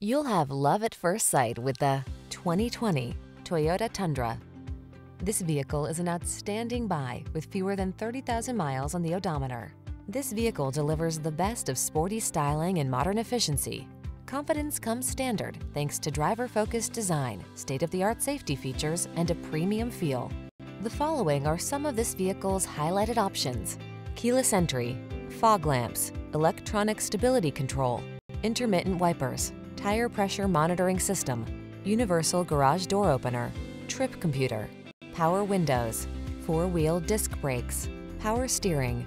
You'll have love at first sight with the 2020 Toyota Tundra. This vehicle is an outstanding buy with fewer than 30,000 miles on the odometer. This vehicle delivers the best of sporty styling and modern efficiency. Confidence comes standard thanks to driver-focused design, state-of-the-art safety features, and a premium feel. The following are some of this vehicle's highlighted options. Keyless entry, fog lamps, electronic stability control, intermittent wipers, tire pressure monitoring system, universal garage door opener, trip computer, power windows, four-wheel disc brakes, power steering,